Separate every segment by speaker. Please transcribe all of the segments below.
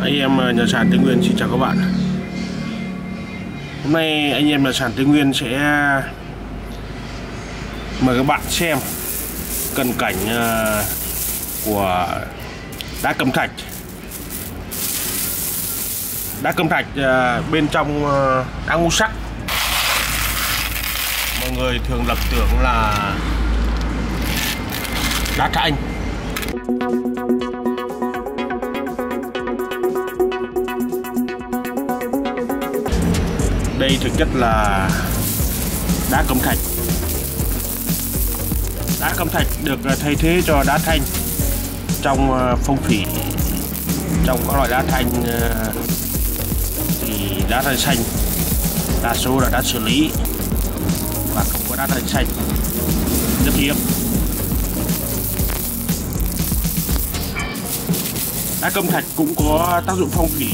Speaker 1: anh em ờ, nhà sàn Tây Nguyên xin chào các bạn. Hôm nay anh em nhà sàn Tây Nguyên sẽ ờ, mời các bạn xem cận cảnh ờ, của đá cẩm thạch. Đá cẩm thạch bên trong đá ngũ sắc. Mọi người thường lập tưởng là đá thanh đây thực chất là đá cẩm thạch. Đá cẩm thạch được ờ, thay thế cho đá thanh trong ờ, phong thủy. Trong các loại đá thanh ờ, thì đá thanh xanh, đa số là đá xử lý và không có đá thanh xanh. Rất hiếm. Đá cẩm thạch cũng có tác dụng phong thủy.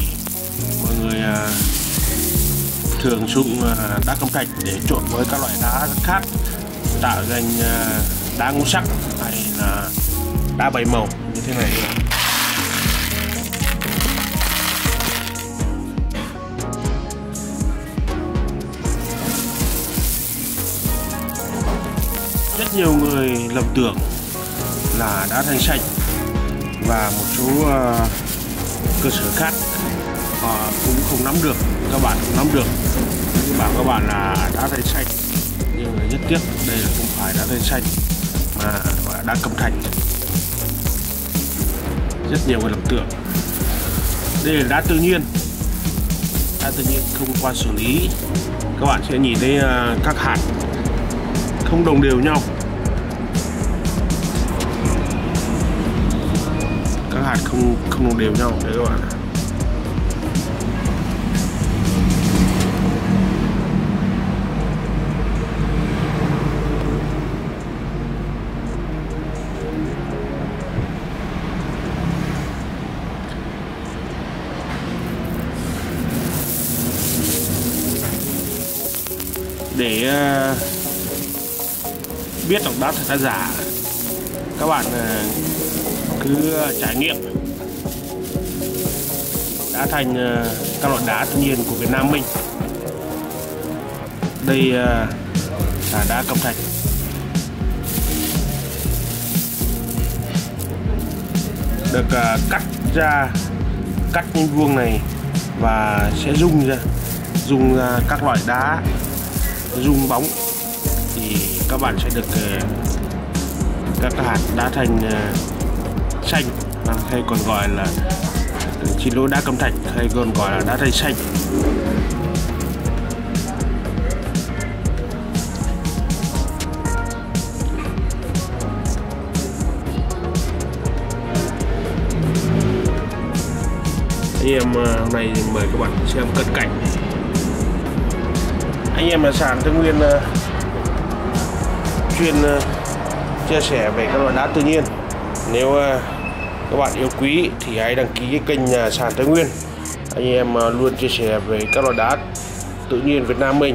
Speaker 1: Mọi người thường dùng ờ, đá cẩm thạch để trộn với các loại đá khác tạo thành ờ, đá ngũ sắc hay là đá bảy màu, như thế này. Rất nhiều người lầm tưởng là đá thanh sạch và một số ờ, cơ sở khác họ cũng không nắm được. Các bạn không nắm được. Nhưng bảo các bạn là đá thanh xanh, nhưng mà rất tiếc, đây là không phải đá thanh xanh, mà gọi là đá cẩm thạch rất nhiều cái lầm tượng đây là đá tự nhiên. Đá tự nhiên không qua xử lý. Các bạn sẽ nhìn thấy ờ, các hạt không đồng đều nhau. Các hạt không không đồng đều nhau. Đấy các bạn để ờ, biết rằng đá thật đá giả. Các bạn ờ, cứ trải nghiệm. Đã thành ờ, các loại đá tự nhiên của Việt Nam mình. Đây là đá cẩm thạch. Được cắt ra, cắt những vuông này và sẽ dùng ra dùng ra các loại đá rung bóng, thì các bạn sẽ được ờ, các hạt đá thành ờ, xanh, hay còn gọi là ờ, xin lỗi đá cẩm thạch, hay còn gọi là đá thanh xanh. Em hôm nay mời các bạn xem cận cảnh anh em là sàn thái Nguyên ờ, chuyên ờ, chia sẻ về các loại đá tự nhiên. Nếu ờ, các bạn yêu quý thì hãy đăng ký kênh nhà sàn thái Nguyên. Anh em luôn chia sẻ về các loại đá tự nhiên Việt Nam mình.